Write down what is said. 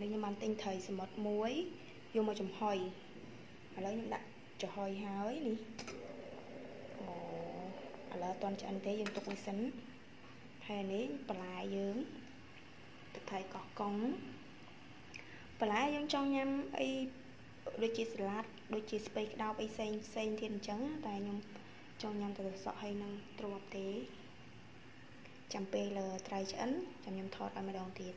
នេះខ្ញុំបានទិញត្រីសមុទ្រមួយយកមកចំហុយឥឡូវខ្ញុំដាក់ចំហុយហើយនេះអូឥឡូវអត់ទាន់ឆ្អិនទេយើងទុកវាសិនហើយនេះបន្លែយើងទឹកត្រីកោះកុងបន្លែយើងចង់ញ៉ាំអីដូចជាសាឡាត់ដូចជាស្ពៃក្តោបអីផ្សេងផ្សេងទៀតអញ្ចឹងតែខ្ញុំចង់ញ៉ាំតែសក់ហើយនឹងទ្របទេចាំពេលត្រីឆ្អិនចាំខ្ញុំថតឲ្យម្ដងទៀត